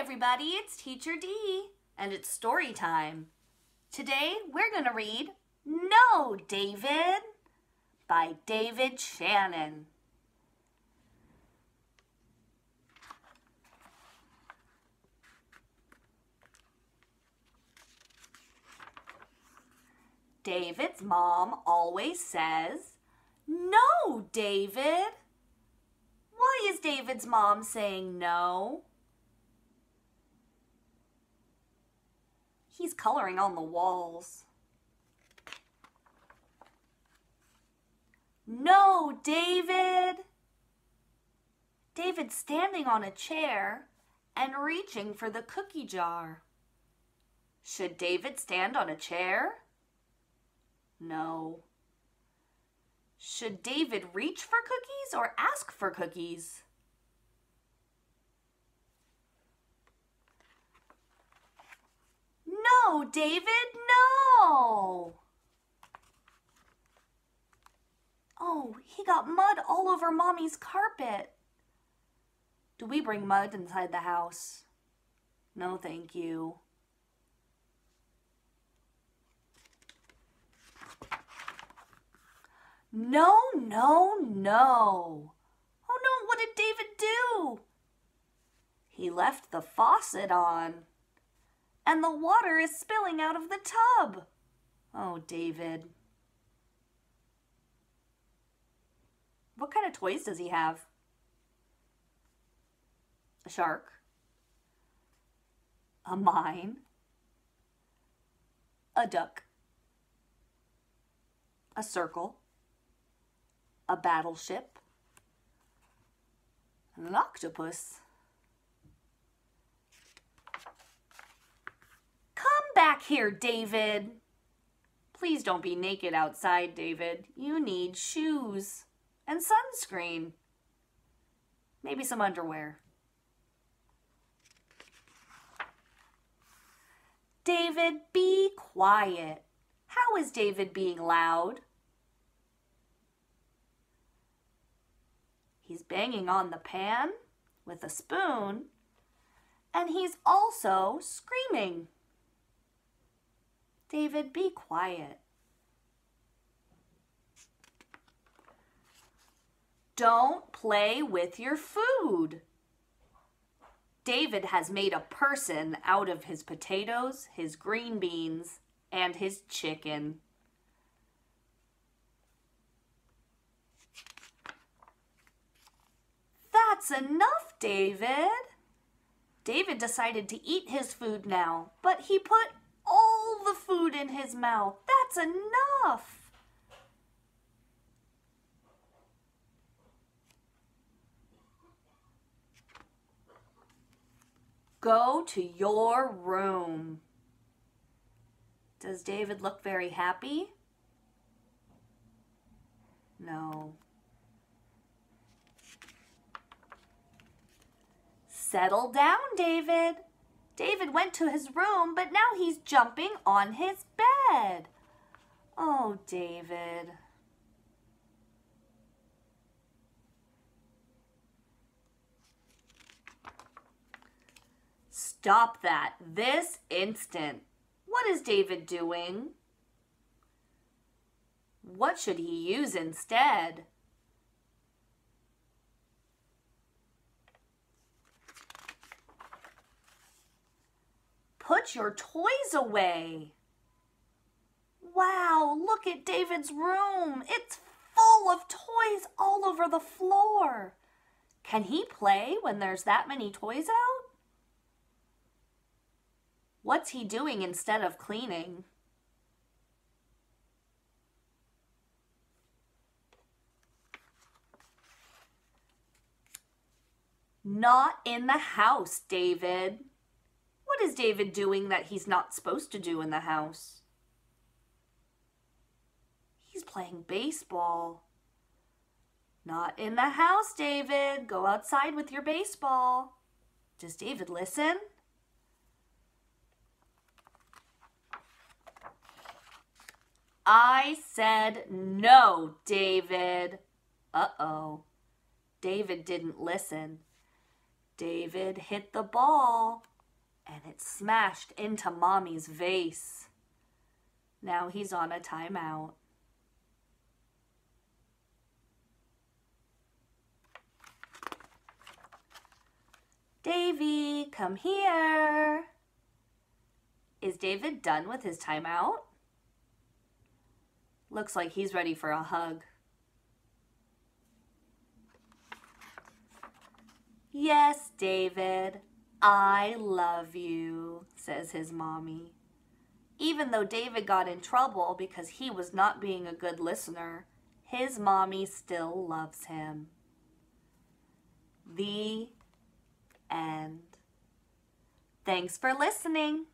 everybody, it's Teacher Dee, and it's story time. Today we're going to read No, David by David Shannon. David's mom always says, No, David. Why is David's mom saying no? He's coloring on the walls. No, David! David's standing on a chair and reaching for the cookie jar. Should David stand on a chair? No. Should David reach for cookies or ask for cookies? No, David, no! Oh, he got mud all over Mommy's carpet. Do we bring mud inside the house? No, thank you. No, no, no. Oh no, what did David do? He left the faucet on and the water is spilling out of the tub. Oh, David. What kind of toys does he have? A shark? A mine? A duck? A circle? A battleship? An octopus? Back here, David. Please don't be naked outside, David. You need shoes and sunscreen. Maybe some underwear. David, be quiet. How is David being loud? He's banging on the pan with a spoon, and he's also screaming. David, be quiet. Don't play with your food. David has made a person out of his potatoes, his green beans, and his chicken. That's enough, David. David decided to eat his food now, but he put the food in his mouth. That's enough. Go to your room. Does David look very happy? No. Settle down, David. David went to his room, but now he's jumping on his bed. Oh, David. Stop that this instant. What is David doing? What should he use instead? Put your toys away. Wow, look at David's room. It's full of toys all over the floor. Can he play when there's that many toys out? What's he doing instead of cleaning? Not in the house, David. Is David doing that he's not supposed to do in the house? He's playing baseball. Not in the house, David. Go outside with your baseball. Does David listen? I said no, David. Uh-oh. David didn't listen. David hit the ball and it smashed into Mommy's vase. Now he's on a timeout. Davy, come here. Is David done with his timeout? Looks like he's ready for a hug. Yes, David, I love you, says his mommy. Even though David got in trouble because he was not being a good listener, his mommy still loves him. The end. Thanks for listening.